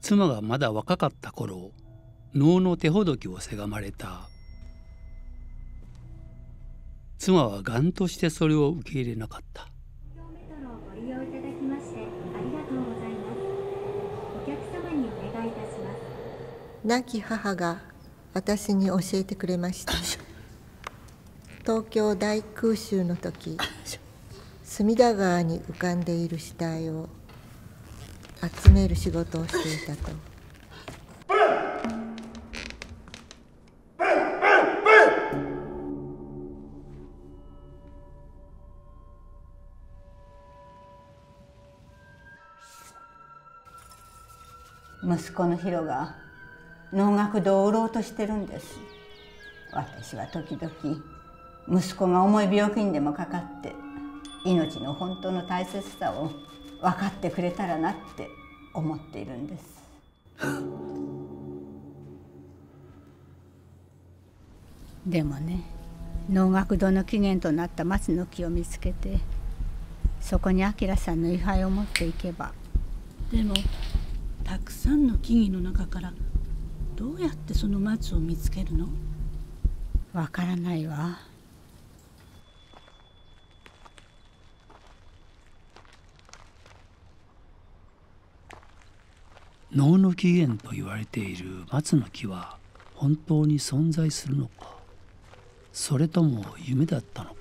妻がまだ若かった頃能の手ほどきをせがまれた。妻は頑としてそれを受け入れなかった。亡き母が私に教えてくれました。東京大空襲の時隅田川に浮かんでいる死体を集める仕事をしていたと。息子のヒロが能楽堂を売ろうとしてるんです。私は時々息子が重い病気にでもかかって命の本当の大切さを分かってくれたらなって思っているんです。でもね能楽堂の起源となった松の木を見つけてそこに明さんの位牌を持っていけば。でもたくさんの木々の中からどうやってその松を見つけるの？わからないわ能の起源と言われている松の木は本当に存在するのか。それとも夢だったのか。